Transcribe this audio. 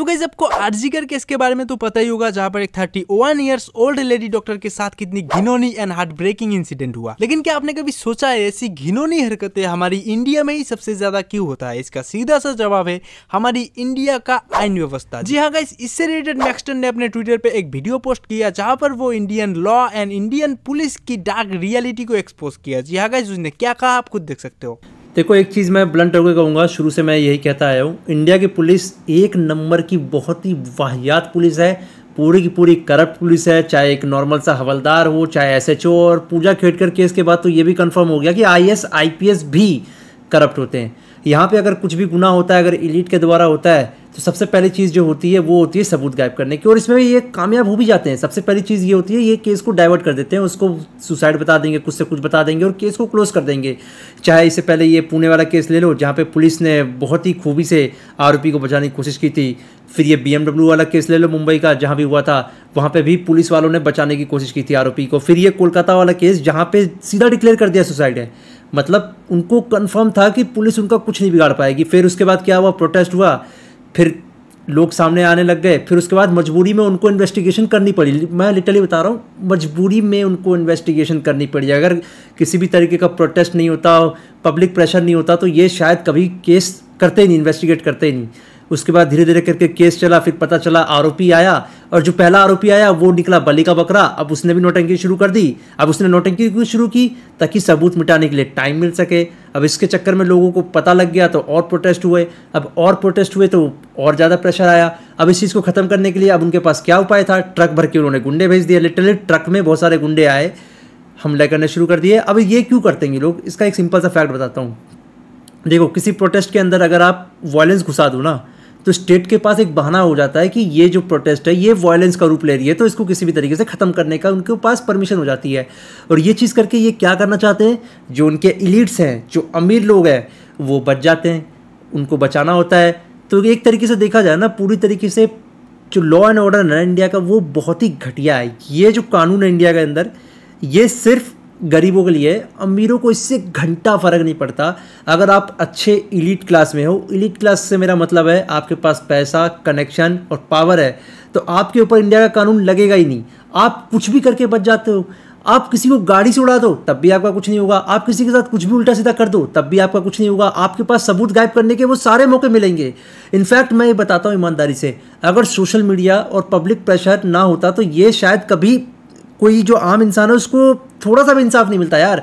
तो गई आपको आरजीकर केस के बारे में तो पता ही होगा, जहाँ पर एक thirty one years old lady doctor के साथ कितनी घिनौनी एंड हार्ट ब्रेकिंग इंसिडेंट हुआ। लेकिन क्या आपने कभी सोचा है, ऐसी घिनौनी हरकतें हमारी इंडिया में ही सबसे ज़्यादा क्यों होता है? इसका सीधा सा जवाब है, हमारी इंडिया का आइन व्यवस्था। जी हाँ गाइस इससे रिलेटेड नेक्स्ट ने अपने ट्विटर पे एक वीडियो पोस्ट किया, जहाँ पर वो Indian law and Indian police की डार्क रियलिटी को एक्सपोज किया। जी हाँ गाइस उसने क्या कहा, आप खुद देख सकते हो। देखो, एक चीज़ मैं ब्लंट होकर कहूँगा, शुरू से मैं यही कहता आया हूँ। इंडिया की पुलिस एक नंबर की बहुत ही वाहियात पुलिस है। पूरी की पूरी करप्ट पुलिस है, चाहे एक नॉर्मल सा हवलदार हो, चाहे एसएचओ और पूजा खेड़कर केस के बाद तो ये भी कंफर्म हो गया कि आईएएस आईपीएस भी करप्ट होते हैं। यहाँ पे अगर कुछ भी गुना होता है, अगर इलीट के द्वारा होता है तो सबसे पहली चीज़ जो होती है, वो होती है सबूत गायब करने की। और इसमें ये कामयाब हो भी जाते हैं। सबसे पहली चीज़ ये होती है, ये केस को डाइवर्ट कर देते हैं, उसको सुसाइड बता देंगे, कुछ से कुछ बता देंगे और केस को क्लोज कर देंगे। चाहे इससे पहले ये पुणे वाला केस ले लो, जहाँ पर पुलिस ने बहुत ही खूबी से आरोपी को बचाने की कोशिश की थी। फिर ये BMW वाला केस ले लो, मुंबई का, जहाँ भी हुआ था, वहाँ पे भी पुलिस वालों ने बचाने की कोशिश की थी आरोपी को। फिर ये कोलकाता वाला केस जहाँ पे सीधा डिक्लेयर कर दिया सुसाइड है। मतलब उनको कंफर्म था कि पुलिस उनका कुछ नहीं बिगाड़ पाएगी। फिर उसके बाद क्या हुआ? प्रोटेस्ट हुआ। फिर लोग सामने आने लग गए। फिर उसके बाद मजबूरी में उनको इन्वेस्टिगेशन करनी पड़ी। मैं लिटरली बता रहा हूँ, मजबूरी में उनको इन्वेस्टिगेशन करनी पड़ी। अगर किसी भी तरीके का प्रोटेस्ट नहीं होता पब्लिक प्रेशर नहीं होता तो ये शायद कभी केस करते ही नहीं इन्वेस्टिगेट करते ही नहीं। उसके बाद धीरे धीरे करके केस चला, फिर पता चला, आरोपी आया। और जो पहला आरोपी आया, वो निकला बली का बकरा। अब उसने भी नोटंकी शुरू कर दी। अब उसने नोटंकी क्यों शुरू की? ताकि सबूत मिटाने के लिए टाइम मिल सके। अब इसके चक्कर में लोगों को पता लग गया तो और प्रोटेस्ट हुए। अब और प्रोटेस्ट हुए तो और ज़्यादा प्रेशर आया। अब इस चीज़ को ख़त्म करने के लिए अब उनके पास क्या उपाय था? ट्रक भर के उन्होंने गुंडे भेज दिए। लिटरली ट्रक में बहुत सारे गुंडे आए। हमले करने शुरू कर दिए। अब ये क्यों करते हैं ये लोग? इसका एक सिंपल सा फैक्ट बताता हूँ। देखो, किसी प्रोटेस्ट के अंदर अगर आप वायलेंस घुसा दो ना तो स्टेट के पास एक बहाना हो जाता है कि ये जो प्रोटेस्ट है, ये वायलेंस का रूप ले रही है तो इसको किसी भी तरीके से ख़त्म करने का उनके पास परमिशन हो जाती है। और ये चीज़ करके ये क्या करना चाहते हैं? जो उनके इलीट्स हैं, जो अमीर लोग हैं, वो बच जाते हैं, उनको बचाना होता है। तो एक तरीके से देखा जाए ना, पूरी तरीके से जो लॉ एंड ऑर्डर है इंडिया का वो बहुत ही घटिया है। ये जो कानून है इंडिया के अंदर, ये सिर्फ़ गरीबों के लिए, अमीरों को इससे घंटा फ़र्क नहीं पड़ता। अगर आप अच्छे इलीट क्लास में हो इलीट क्लास से मेरा मतलब है आपके पास पैसा कनेक्शन और पावर है। तो आपके ऊपर इंडिया का कानून लगेगा ही नहीं। आप कुछ भी करके बच जाते हो। आप किसी को गाड़ी से उड़ा दो, तब भी आपका कुछ नहीं होगा। आप किसी के साथ कुछ भी उल्टा सीधा कर दो, तब भी आपका कुछ नहीं होगा। आपके पास सबूत गायब करने के वो सारे मौके मिलेंगे। इनफैक्ट मैं ये बताता हूँ ईमानदारी से, अगर सोशल मीडिया और पब्लिक प्रेशर ना होता तो ये शायद कभी कोई जो आम इंसान है, उसको थोड़ा सा भी इंसाफ नहीं मिलता यार।